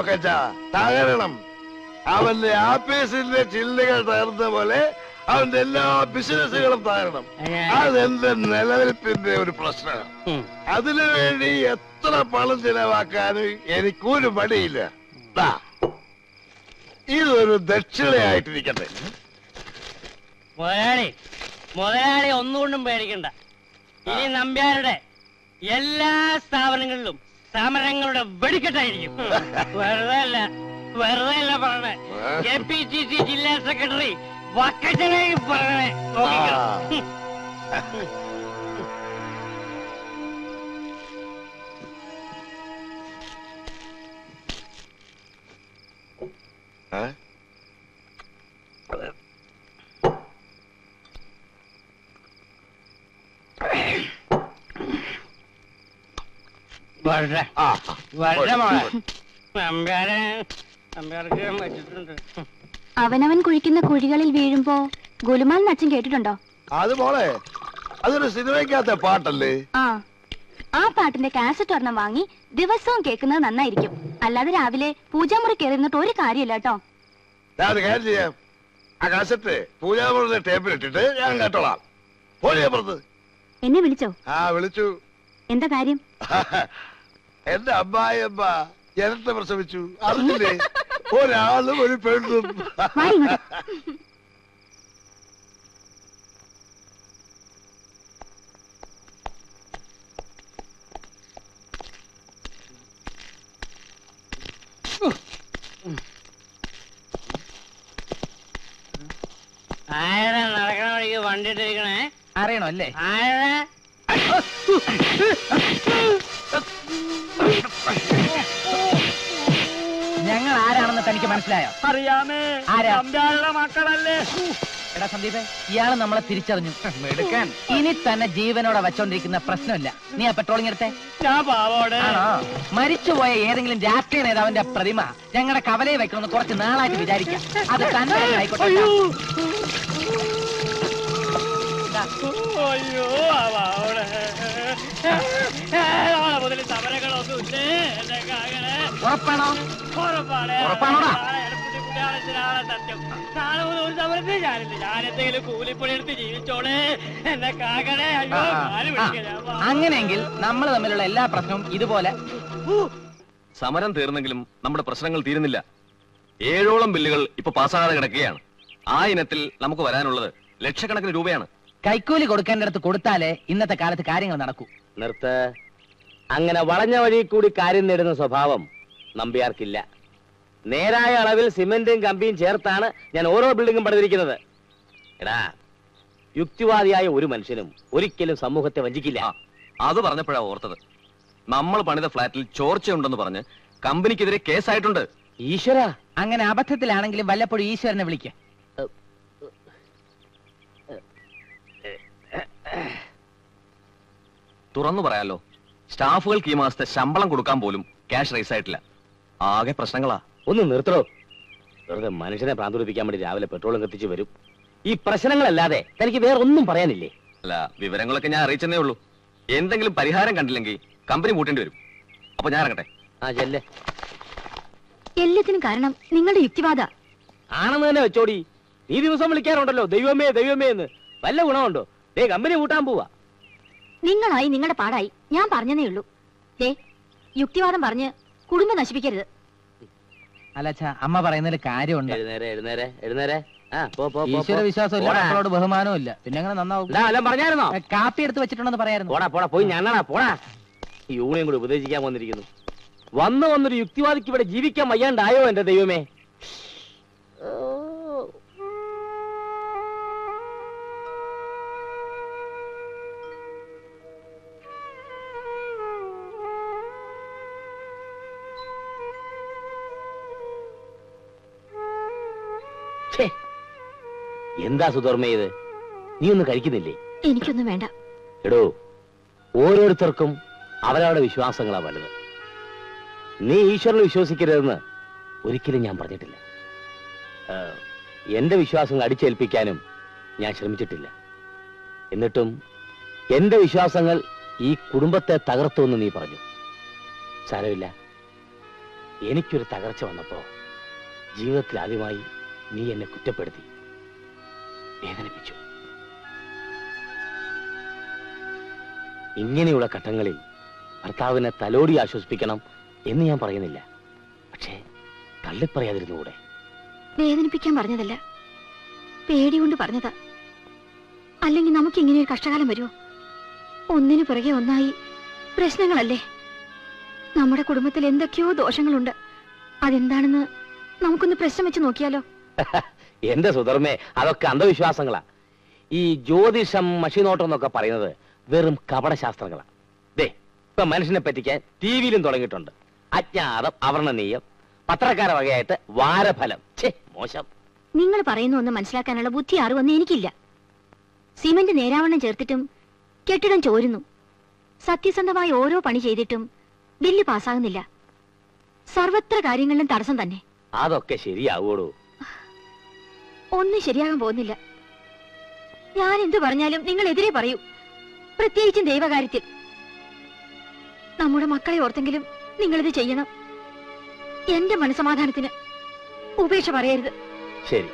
പോക്കച്ച തകരണം. അവന്റെ ആഫീസിന്റെ ചില്ലുകൾ തകർന്ന പോലെ അവന്റെ എല്ലാ ബിസിനസ്സുകളും തകരണം. അതെന്റെ നിലനിൽപ്പിന്റെ ഒരു പ്രശ്നമാണ് അതിനു വേണ്ടി എത്ര പണം ചിലവാക്കാനും എനിക്കൊരു മടിയില്ല. ഇതൊരു ദക്ഷിണയായിട്ടിരിക്കട്ടെ. മുതലാളി മുതലാളി ഒന്നുകൊണ്ടും പേടിക്കണ്ട. ഇനി നമ്പ്യാരുടെ എല്ലാ സ്ഥാപനങ്ങളിലും സമരങ്ങളുടെ വെടിക്കെട്ടായിരിക്കും. വെറുതെ അല്ല വെറുതെ അല്ല പറഞ്ഞേ കെ പി സി സി ജില്ലാ സെക്രട്ടറി വക്കച്ചനായി പറഞ്ഞേ നോക്കിക്കോ. വളരെ മോളെ. നമ്പ്യാരെ നമ്പ്യാർക്ക് വെച്ചിട്ടുണ്ട്. അവനവൻ കുഴിക്കുന്ന കുഴികളിൽ വീഴുമ്പോ ഗുലുമാൽ നച്ചൻ കേട്ടിട്ടുണ്ടോ? അത് മോളെ അതൊരു സിനിമയ്ക്കകത്തെ പാട്ടല്ലേ? ആ ആ പാട്ടിന്റെ കാസറ്റ് ഒരെണ്ണം വാങ്ങി ദിവസവും കേൾക്കുന്നത് നന്നായിരിക്കും. അല്ലാതെ രാവിലെ പൂജാമുറി കയറി ഒരു കാര്യമില്ല കേട്ടോ. ഞാൻ ഒരു കാര്യം ചെയ്യാം. ആ കാസറ്റ് ടേപ്പിലിട്ടിട്ട് ഞാൻ കേട്ടോളാം. എന്നെ വിളിച്ചോ? ആ വിളിച്ചു. എന്താ കാര്യം? എന്റെ അമ്മായിയമ്മ ജനത്തെ പ്രസവിച്ചു. അറിഞ്ഞില്ലേ? ഒരാളും ഒരു പെണ്ണും. വാ ഇങ്ങോട്ട്. ആരാ നടക്കണ വഴിക്ക് വണ്ടി ഇട്ടിരിക്കണേ അറിയണോ അല്ലേ? ആരാ? ഞങ്ങൾ ആരാണെന്ന് തനിക്ക് മനസ്സിലായോ അറിയാമേ ആരാ? മക്കളല്ലേ എടാ സന്ദീപേ ഇയാൾ നമ്മളെ തിരിച്ചറിഞ്ഞു മെടുക്കാൻ ഇനി തന്നെ ജീവനോടെ വെച്ചോണ്ടിരിക്കുന്ന പ്രശ്നമില്ല നീ ആ പെട്രോളിംഗ് എടുത്തേ ആണോ മരിച്ചുപോയ ഏതെങ്കിലും രാഷ്ട്രീയ നേതാവിന്റെ പ്രതിമ ഞങ്ങളുടെ കവലയെ വെക്കണമെന്ന് കുറച്ച് നാളായിട്ട് വിചാരിക്കാം അത് തന്നെ ആയിക്കോട്ടെ അയ്യോ മുതൽ ഉറപ്പാണോ? ഉറപ്പാണോടാ? ഒരു സമരത്തിൽ ഞാനില്ല. ജീവിച്ചോളെ. അയ്യോ അങ്ങനെയെങ്കിൽ നമ്മൾ തമ്മിലുള്ള എല്ലാ പ്രശ്നവും ഇതുപോലെ. സമരം തീർന്നെങ്കിലും നമ്മുടെ പ്രശ്നങ്ങൾ തീരുന്നില്ല. ഏഴോളം ബില്ലുകൾ ഇപ്പൊ പാസ്സാകാതെ കിടക്കുകയാണ്. ആ ഇനത്തിൽ നമുക്ക് വരാനുള്ളത് ലക്ഷക്കണക്കിന് രൂപയാണ്. കൈക്കൂലി കൊടുക്കേണ്ടടുത്ത് കൊടുത്താലേ ഇന്നത്തെ കാലത്ത് കാര്യങ്ങൾ നടക്കൂ. നിർത്ത്. അങ്ങനെ വളഞ്ഞ വഴി കൂടി കാര്യം നേടുന്ന സ്വഭാവം നമ്പ്യാർക്കില്ല. നേരായ അളവിൽ സിമെന്റും കമ്പിയും ചേർത്താണ് ഞാൻ ഓരോ ബിൽഡിങ്ങും പണിതിരിക്കുന്നത്. എടാ യുക്തിവാദിയായ ഒരു മനുഷ്യനും ഒരിക്കലും സമൂഹത്തെ വഞ്ചിക്കില്ല. അത് പറഞ്ഞപ്പോഴാ ഓർത്തത്. നമ്മൾ പണിത ഫ്ലാറ്റിൽ ചോർച്ചയുണ്ടെന്ന് പറഞ്ഞ് കമ്പനിക്കെതിരെ കേസായിട്ടുണ്ട്. ഈശ്വര. അങ്ങനെ അബദ്ധത്തിലാണെങ്കിലും വല്ലപ്പോഴും ഈശ്വരനെ വിളിക്ക. തുറന്നു പറയാലോ സ്റ്റാഫുകൾക്ക് ഈ മാസത്തെ ശമ്പളം കൊടുക്കാൻ പോലും ക്യാഷ് റൈസ് ആയിട്ടില്ല. ആകെ പ്രശ്നങ്ങളാ. ഒന്ന് നിർത്തണോ വെറുതെ മനുഷ്യനെ പ്രാന്തുടിപ്പിക്കാൻ വേണ്ടി രാവിലെ പെട്രോളും കത്തിച്ച് വരും. ഈ പ്രശ്നങ്ങളല്ലാതെ തനിക്ക് വേറെ ഒന്നും പറയാനില്ലേ? അല്ല വിവരങ്ങളൊക്കെ ഞാൻ അറിയിച്ചെന്നേ ഉള്ളൂ. എന്തെങ്കിലും പരിഹാരം കണ്ടില്ലെങ്കിൽ കമ്പനി കൂട്ടേണ്ടി വരും. അപ്പൊ ഞാൻ ഇറങ്ങട്ടെ. ആ ചെല്ലേ. എല്ലാത്തിനും കാരണം നിങ്ങളുടെ യുക്തിവാദ. ആണെന്ന് തന്നെ വെച്ചോടി. ഈ ദിവസം വിളിക്കാറുണ്ടല്ലോ ദൈവമേ ദൈവമേ എന്ന്. വല്ല ഗുണമുണ്ടോ? ദേ കമ്പനി കൂട്ടാൻ പോവാ. നിങ്ങളായി നിങ്ങളുടെ പാടായി. ഞാൻ പറഞ്ഞതേ ഉള്ളൂ. ദേ യുക്തിവാദം പറഞ്ഞ് കുടുംബം നശിപ്പിക്കരുത്. അല്ലച്ച അമ്മ പറയുന്നതിൽ കാര്യമുണ്ട്. എഴുന്നേരെ എഴുന്നേരെ എഴുന്നേരെ. ആ പോ പോ പോ, ഈശ്വര പോ. വിശ്വാസം ഇല്ല പോടാ. മക്കളോട് ബഹുമാനവും ഇല്ല പിന്നെ എങ്ങനെ നന്നാവും. ഇതാ, വല്ലതും പറഞ്ഞായിരുന്നോ? ഏ, കാപ്പി എടുത്ത് വെച്ചിട്ടുണ്ടെന്ന് പറയായിരുന്നു. പോടാ പോടാ പോയി ഞണ്ണടാ പോടാ. ഈ യൂണിയൻ കൂടി ഉപദേശിക്കാൻ വന്നിരിക്കുന്നു. വന്ന് വന്നൊരു യുക്തിവാദിക്ക് ഇവിടെ ജീവിക്കാൻ വയ്യാണ്ടായോ എന്റെ ദൈവമേ? എന്താ സുധർമ്മ ഇത്? നീ ഒന്നും കഴിക്കുന്നില്ലേ? എനിക്കൊന്നും വേണ്ട. എടോ ഓരോരുത്തർക്കും അവരവരുടെ വിശ്വാസങ്ങളാ വലുത്. നീ ഈശ്വരനെ വിശ്വസിക്കരുതെന്ന് ഒരിക്കലും ഞാൻ പറഞ്ഞിട്ടില്ല. എന്റെ വിശ്വാസങ്ങൾ അടിച്ചേൽപ്പിക്കാനും ഞാൻ ശ്രമിച്ചിട്ടില്ല. എന്നിട്ടും എന്റെ വിശ്വാസങ്ങൾ ഈ കുടുംബത്തെ തകർത്തു എന്ന് നീ പറഞ്ഞു. സാരമില്ല. എനിക്കൊരു തകർച്ച വന്നപ്പോ ജീവിതത്തിൽ ആദ്യമായി നീ എന്നെ കുറ്റപ്പെടുത്തി. വേദനിപ്പിച്ചു. ഇങ്ങനെയുള്ള ഘട്ടങ്ങളിൽ ഭർത്താവിനെ തലോടി ആശ്വസിപ്പിക്കണം എന്ന് ഞാൻ പറയുന്നില്ല. പക്ഷേ തള്ളിപ്പറയാതിരുന്നുകൂടെ? വേദനിപ്പിക്കാൻ പറഞ്ഞതല്ല. പേടി കൊണ്ട് പറഞ്ഞതാ. അല്ലെങ്കിൽ നമുക്ക് ഇങ്ങനെ ഒരു കഷ്ടകാലം വരുമോ? ഒന്നിനു പുറകെ ഒന്നായി പ്രശ്നങ്ങളല്ലേ? നമ്മുടെ കുടുംബത്തിൽ എന്തൊക്കെയോ ദോഷങ്ങളുണ്ട്. അതെന്താണെന്ന് നമുക്കൊന്ന് പ്രശ്നം വെച്ച് നോക്കിയാലോ? എന്റെ സുധർമ്മേ അതൊക്കെ അന്ധവിശ്വാസങ്ങളാ. ഈ ജ്യോതിഷം മഷിനോട്ടം എന്നൊക്കെ പറയുന്നത് വെറും കപടശാസ്ത്രങ്ങളാ. ദേ ഇപ്പൊ മനുഷ്യനെ പറ്റിക്കാൻ ടി വിയിലും തുടങ്ങിയിട്ടുണ്ട്. അജ്ഞാതം അവർണനീയം പത്രക്കാര വകയായിട്ട് വാരഫലം. ഛേ മോശം. നിങ്ങൾ പറയുന്ന ഒന്ന് മനസ്സിലാക്കാനുള്ള ബുദ്ധി അറിവൊന്നും എനിക്കില്ല. സിമന്റ് നേരാവണ്ണം ചേർത്തിട്ടും കെട്ടിടം ചോരുന്നു. സത്യസന്ധമായി ഓരോ പണി ചെയ്തിട്ടും ബില്ല് പാസ്സാകുന്നില്ല. സർവത്ര കാര്യങ്ങളിലും തടസ്സം തന്നെ. അതൊക്കെ ശരിയാവൂടോ ഒന്നും ശരിയാകാൻ പോകുന്നില്ല. ഞാൻ എന്തു പറഞ്ഞാലും നിങ്ങൾ എതിരെ പറയൂ. പ്രത്യേകിച്ചും ദൈവകാര്യത്തിൽ. നമ്മുടെ മക്കളെ ഓർത്തെങ്കിലും നിങ്ങളിത് ചെയ്യണം. എന്റെ മനസമാധാനത്തിന് ഉപേക്ഷ പറയരുത്. ശരി.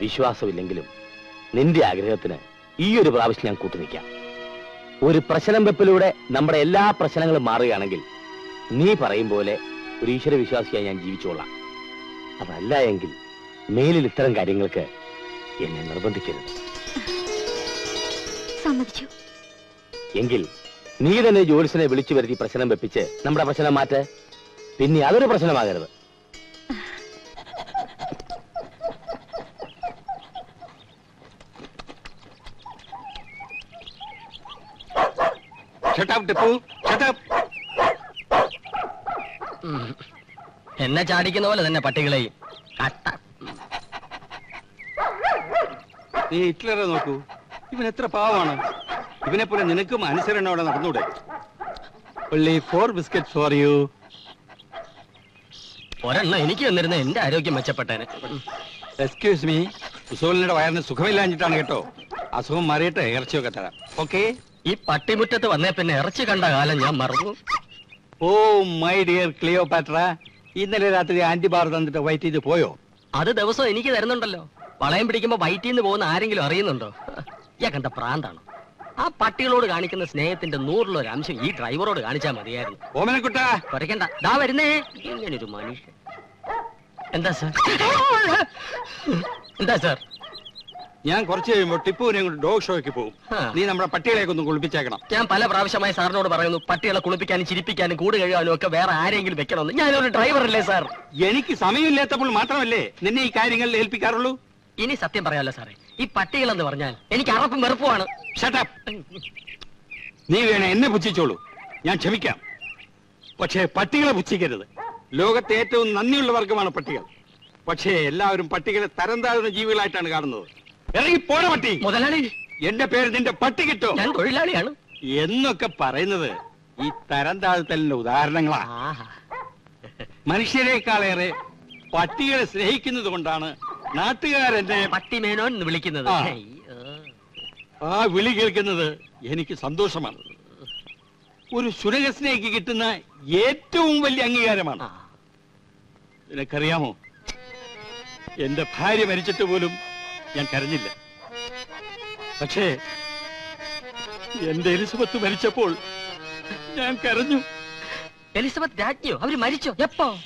വിശ്വാസമില്ലെങ്കിലും നിന്റെ ആഗ്രഹത്തിന് ഈ ഒരു പ്രാവശ്യം ഞാൻ കൂട്ടുനിൽക്കാം. ഒരു പ്രശ്നം വെപ്പിലൂടെ നമ്മുടെ എല്ലാ പ്രശ്നങ്ങളും മാറുകയാണെങ്കിൽ നീ പറയും പോലെ ഒരു ഈശ്വര വിശ്വാസിയായി ഞാൻ ജീവിച്ചോളാം. അതല്ല എങ്കിൽ മേലിൽ ഇത്തരം കാര്യങ്ങൾക്ക് എന്നെ നിർബന്ധിക്കരുത്. സമ്മതിച്ചു. എങ്കിൽ നീ തന്നെ ജോലിസിനെ വിളിച്ചു വരുത്തി പ്രശ്നം വെപ്പിച്ച് നമ്മുടെ പ്രശ്നം മാറ്റ്. പിന്നെ അതൊരു പ്രശ്നമാകരുത്. Shut up, Tipu. Shut up. എന്നെ ചാടിക്കുന്ന പോലെ തന്നെ പട്ടികളെയും. കട്ട. നീ ഹിറ്റ്ലറെ നോക്കൂ. ഇവൻ എത്ര പാവമാണ് ഇവനെ പോലെ നിനക്കും അനുസരണ അവിടെ നടന്നൂടെ. Only four biscuit for you ഒരെണ്ണം എനിക്ക് വന്നിരുന്ന എന്റെ ആരോഗ്യം മെച്ചപ്പെട്ടേനെ. എക്സ്ക്യൂസ് മീ ഉസോലിന്റെ വയറിന് സുഖമില്ലാഞ്ഞിട്ടാണ് കേട്ടോ. അസുഖം മാറിയിട്ട് ഇറച്ചിയൊക്കെ തരാം. ഓക്കെ ഈ പട്ടിമുറ്റത്ത് വന്നേ പിന്നെ ഇറച്ചി കണ്ട കാലം ഞാൻ മറന്നു. ഓ മൈ ഡിയർ ക്ലിയോപാട്ര ഇന്നലെ രാത്രി ആന്റിബാർ തന്നിട്ട് വൈറ്റ് ചെയ്ത് പോയോ? അത് ദിവസം എനിക്ക് തരുന്നുണ്ടല്ലോ. വളയം പിടിക്കുമ്പോ വയറ്റിൽ നിന്ന് പോകുന്ന ആരെങ്കിലും അറിയുന്നുണ്ടോ? ഞാൻ കണ്ട പ്രാന്താണ്? ആ പട്ടികളോട് കാണിക്കുന്ന സ്നേഹത്തിന്റെ നൂറിലൊരു അംശം ഈ ഡ്രൈവറോട് കാണിച്ചാൽ മതിയായിരുന്നു. ഓമനക്കുട്ട. കുറയ്ക്കണ്ട ദാ വരുന്നേ. ഇങ്ങനൊരു മനുഷ്യൻ. എന്താ സാർ? എന്താ സാർ? ഞാൻ കുറച്ച് കഴിയുമ്പോൾ ടിപ്പുവിനെ കൊണ്ട് ഡോഗ് ഷോയ്ക്ക് പോകും. നീ നമ്മുടെ പട്ടികളെയൊക്കെ ഒന്ന് കുളിപ്പിച്ചേക്കണം. ഞാൻ പല പ്രാവശ്യമായി സാറിനോട് പറയുന്നു പട്ടികളെ കുളിപ്പിക്കാനും ചിരിപ്പിക്കാനും കൂട് കഴിയാനും ഒക്കെ വേറെ ആരെങ്കിലും വെക്കണമെന്ന്. ഞാനൊരു ഡ്രൈവറല്ലേ സാർ. എനിക്ക് സമയമില്ലാത്തപ്പോൾ മാത്രമല്ലേ നിന്നെ ഈ കാര്യങ്ങളിൽ ഏൽപ്പിക്കാറുള്ളൂ? ഇനി സത്യം പറയാമല്ലോ സാറേ. ഈ പട്ടികൾ എന്ന് പറഞ്ഞാൽ എനിക്ക് അറപ്പും വെറുപ്പുമാണ്. നീ വേണേ എന്നെ പുച്ഛിച്ചോളൂ. ഞാൻ ക്ഷമിക്കാം. പക്ഷേ പട്ടികളെ പുച്ഛിക്കരുത്. ലോകത്തെ ഏറ്റവും നന്ദിയുള്ള വർഗമാണ് പട്ടികൾ. പക്ഷേ എല്ലാവരും പട്ടികളെ തരം താഴ്ന്ന ജീവികളായിട്ടാണ് കാണുന്നത്. ഇറങ്ങി പോണ പട്ടി. മുതലാളി. എന്റെ പേര് നിന്റെ പട്ടി കിട്ടോ? ഞാൻ തൊഴിലാളിയാണ്. എന്നൊക്കെ പറയുന്നത് ഈ തരം താഴ്ത്തലിന്റെ ഉദാഹരണങ്ങളാ. മനുഷ്യരെക്കാളേറെ പട്ടികളെ സ്നേഹിക്കുന്നത് കൊണ്ടാണ് നാട്ടുകാരെന്നെ പട്ടി മേനോൻ എന്ന് വിളിക്കുന്നത്. ആ. അയ്യോ. ആ വിളി കേൾക്കുന്നത് എനിക്ക് സന്തോഷമാണ്. ഒരു സുരകസ്നേഹിക്ക് കിട്ടുന്ന ഏറ്റവും വലിയ അംഗീകാരമാണ്. ആ. നിനക്കറിയാമോ? എന്റെ ഭാര്യ മരിച്ചിട്ട് പോലും ഞാൻ കരഞ്ഞില്ല. പക്ഷേ എന്റെ എലിസബത്ത് മരിച്ചപ്പോൾ ഞാൻ കരഞ്ഞു. എലിസബത്ത് രാജ്ഞിയോ? അവർ മരിച്ചോ? എപ്പോ?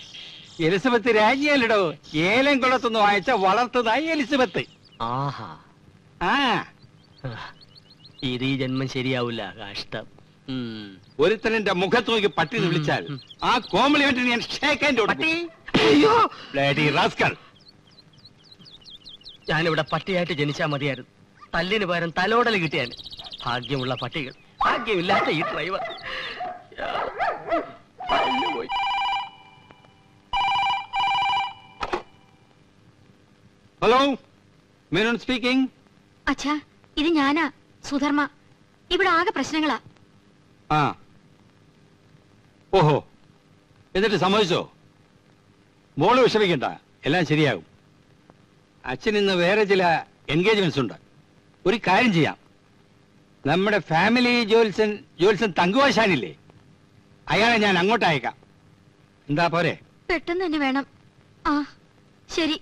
എലിസബത്ത് രാജിയല്ലടോ ഏലം കൊള്ളത്തൊന്നും വായിച്ച വളർത്തതായി എലിസബത്ത്. ആഹാ. ആ. ഇത് ഈ ജന്മം ശരിയാവില്ല കാഷ്ടം ഒരുത്തനന്റെ മുഖത്ത് നോക്കി പട്ടി എന്ന് വിളിച്ചാൽ ആ കോംപ്ലിമെന്റിന് ഞാൻ ഞാനിവിടെ പട്ടിയായിട്ട് ജനിച്ചാ മതിയായിരുന്നു. തല്ലിന് പകരം തലോടൽ കിട്ടിയാൽ ഭാഗ്യമുള്ള പട്ടികൾ. ഭാഗ്യമില്ലാത്ത ഈ ഡ്രൈവർ പോയി ഹലോ മേനോൻ സ്പീക്കിംഗ്. അച്ഛാ ഇത് ഞാനാ സുധർമ്മ. ഇവിടെ ആകെ പ്രശ്നങ്ങളാ. ആ. ഓഹോ എന്നിട്ട് സമ്മതിച്ചോ? മോൾ വിഷമിക്കണ്ട എല്ലാം ശരിയാകും. അച്ഛൻ ഇന്ന് വേറെ ചില എൻഗേജ്മെന്റ്സ് ഉണ്ട്. ഒരു കാര്യം ചെയ്യാം. നമ്മുടെ ഫാമിലി ജോൽസൻ ജോൽസൻ തങ്കുവാശാനില്ലേ? അയാളെ ഞാൻ അങ്ങോട്ട് അയക്കാം എന്താ പോരെ? പെട്ടെന്ന് തന്നെ വേണം. ആ ശരി.